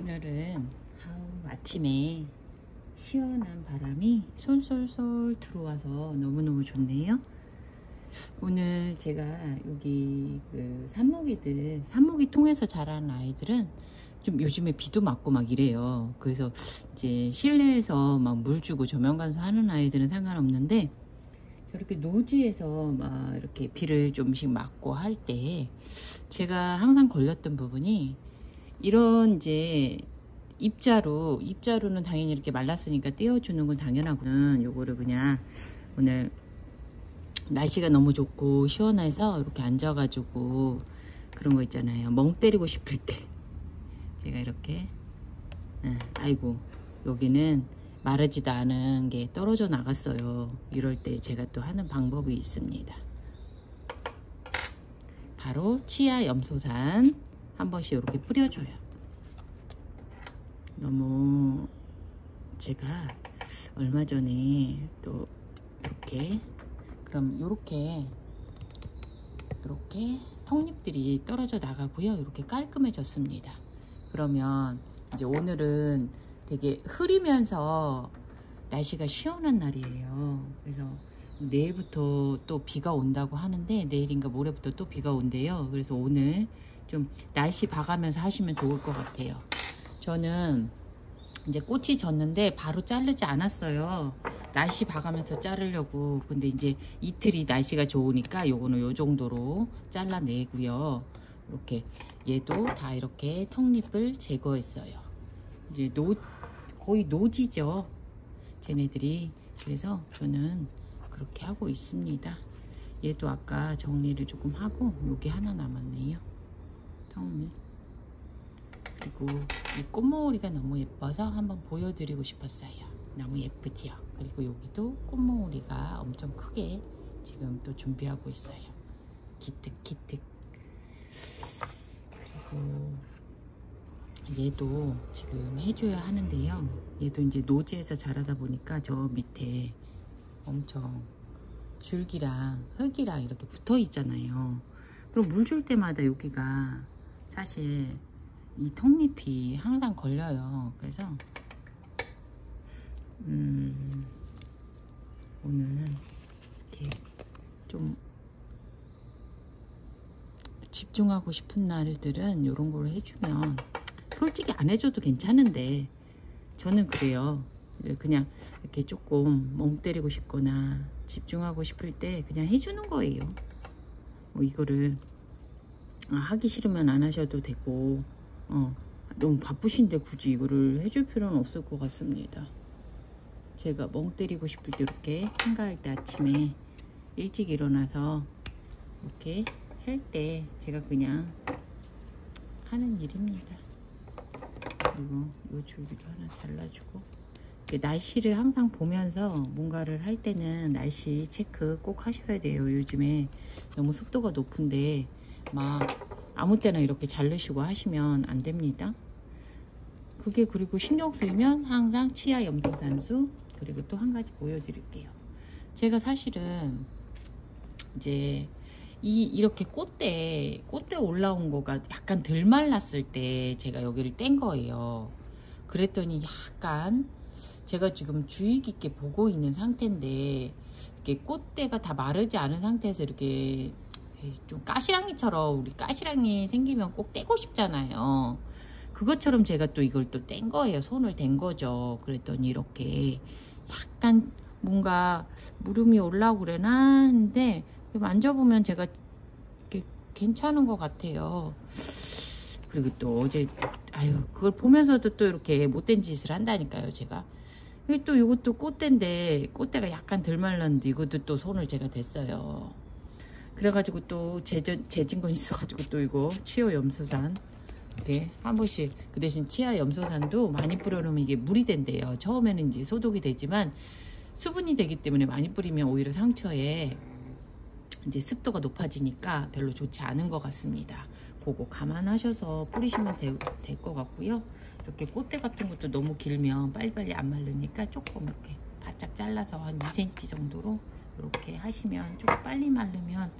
오늘은 아침에 시원한 바람이 솔솔솔 들어와서 너무너무 좋네요. 오늘 제가 여기 그 산모기들, 산모기 통해서 자라는 아이들은 좀 요즘에 비도 맞고 막 이래요. 그래서 이제 실내에서 막 물 주고 조명 간수 하는 아이들은 상관없는데 저렇게 노지에서 막 이렇게 비를 좀씩 맞고 할 때 제가 항상 걸렸던 부분이 이런 이제 입자루 입자루는 당연히 이렇게 말랐으니까 떼어주는 건 당연하고는 요거를 그냥 오늘 날씨가 너무 좋고 시원해서 이렇게 앉아가지고 그런 거 있잖아요. 멍 때리고 싶을 때. 제가 이렇게 아이고 여기는 마르지도 않은 게 떨어져 나갔어요. 이럴 때 제가 또 하는 방법이 있습니다. 바로 치아 염소산 한 번씩 이렇게 뿌려줘요. 너무 제가 얼마 전에 또 이렇게 그럼 이렇게 이렇게 턱잎들이 떨어져 나가고요. 이렇게 깔끔해졌습니다. 그러면 이제 오늘은 되게 흐리면서 날씨가 시원한 날이에요. 그래서 내일부터 또 비가 온다고 하는데 내일인가 모레부터 또 비가 온대요. 그래서 오늘 좀 날씨 봐가면서 하시면 좋을 것 같아요. 저는 이제 꽃이 졌는데 바로 자르지 않았어요. 날씨 봐가면서 자르려고. 근데 이제 이틀이 날씨가 좋으니까 요거는 요 정도로 잘라내고요. 이렇게 얘도 다 이렇게 턱잎을 제거했어요. 이제 노 거의 노지죠. 쟤네들이 그래서 저는 그렇게 하고 있습니다. 얘도 아까 정리를 조금 하고 여기 하나 남았네요. 처음에 그리고 이 꽃모으리가 너무 예뻐서 한번 보여드리고 싶었어요. 너무 예쁘지요? 그리고 여기도 꽃모으리가 엄청 크게 지금 또 준비하고 있어요. 기특 기특. 그리고 얘도 지금 해줘야 하는데요. 얘도 이제 노지에서 자라다 보니까 저 밑에 엄청 줄기랑 흙이랑 이렇게 붙어 있잖아요. 그럼 물 줄 때마다 여기가 사실 이 턱잎이 항상 걸려요. 그래서 음, 오늘 이렇게 좀 집중하고 싶은 날들은 이런 걸 해주면 솔직히 안 해줘도 괜찮은데 저는 그래요. 그냥 이렇게 조금 멍 때리고 싶거나 집중하고 싶을 때 그냥 해주는 거예요. 뭐 이거를 아, 하기 싫으면 안 하셔도 되고 어, 너무 바쁘신데 굳이 이거를 해줄 필요는 없을 것 같습니다. 제가 멍 때리고 싶을 때 이렇게 한가할 때 아침에 일찍 일어나서 이렇게 할 때 제가 그냥 하는 일입니다. 그리고 이 줄기도 하나 잘라주고 날씨를 항상 보면서 뭔가를 할 때는 날씨 체크 꼭 하셔야 돼요. 요즘에 너무 습도가 높은데 막 아무 때나 이렇게 자르시고 하시면 안 됩니다. 그게 그리고 신경 쓰이면 항상 치아 염소산수 그리고 또 한 가지 보여드릴게요. 제가 사실은 이제 이 이렇게 꽃대 꽃대 올라온 거가 약간 덜 말랐을 때 제가 여기를 뗀 거예요. 그랬더니 약간 제가 지금 주의 깊게 보고 있는 상태인데 이렇게 꽃대가 다 마르지 않은 상태에서 이렇게 좀 까시랑이처럼 우리 까시랑이 생기면 꼭 떼고 싶잖아요. 그것처럼 제가 또 이걸 또 뗀 거예요. 손을 댄 거죠. 그랬더니 이렇게 약간 뭔가 무름이 올라오고 그래나 했는데 만져보면 제가 괜찮은 것 같아요. 그리고 또 어제 아유 그걸 보면서도 또 이렇게 못된 짓을 한다니까요 제가 또 이것도 꽃대인데 꽃대가 약간 덜 말랐는데 이것도 또 손을 제가 댔어요 그래가지고 또 재진, 재진 건 있어가지고 또 이거 치어 염소산 이렇게 한 번씩 그 대신 치아 염소산도 많이 뿌려놓으면 이게 물이 된대요. 처음에는 이제 소독이 되지만 수분이 되기 때문에 많이 뿌리면 오히려 상처에 이제 습도가 높아지니까 별로 좋지 않은 것 같습니다. 그거 감안하셔서 뿌리시면 될 것 같고요. 이렇게 꽃대 같은 것도 너무 길면 빨리빨리 안 마르니까 조금 이렇게 바짝 잘라서 한 2cm 정도로 이렇게 하시면 좀 빨리 마르면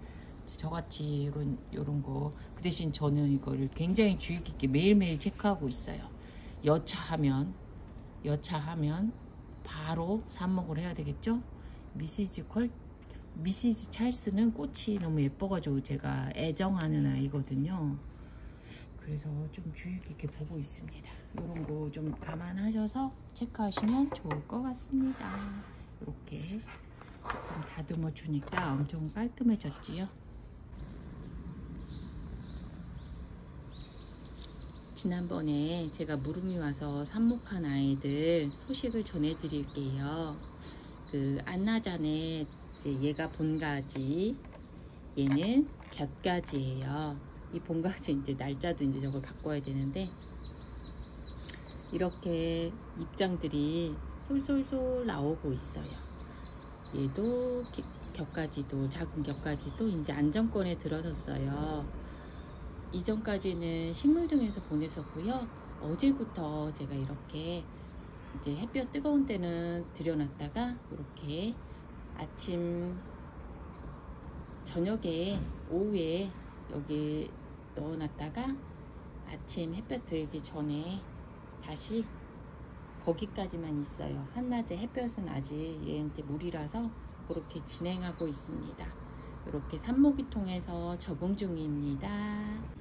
저같이 이런 이런 거 그 대신 저는 이걸 굉장히 주의 깊게 매일매일 체크하고 있어요 여차하면 여차하면 바로 삽목을 해야 되겠죠? 미시즈 컬 미시즈 찰스는 꽃이 너무 예뻐가지고 제가 애정하는 아이거든요. 그래서 좀 주의 깊게 보고 있습니다. 이런 거 좀 감안하셔서 체크하시면 좋을 것 같습니다. 이렇게 다듬어 주니까 엄청 깔끔해졌지요. 지난번에 제가 무름이 와서 삽목한 아이들 소식을 전해드릴게요. 그 안나잔에 얘가 본가지, 얘는 곁가지예요. 이 본가지 이제 날짜도 이제 저걸 바꿔야 되는데 이렇게 입장들이 솔솔솔 나오고 있어요. 얘도 기- 겹가지도 작은 겹가지도 이제 안정권에 들어섰어요. 이전까지는 식물등에서 보냈었고요. 어제부터 제가 이렇게 이제 햇볕 뜨거운 때는 들여놨다가 이렇게 아침 저녁에 오후에 여기 넣어놨다가 아침 햇볕 들기 전에 다시 거기까지만 있어요. 한낮에 햇볕은 아직 얘한테 물이라서 그렇게 진행하고 있습니다. 이렇게 산모기 통해서 적응 중입니다.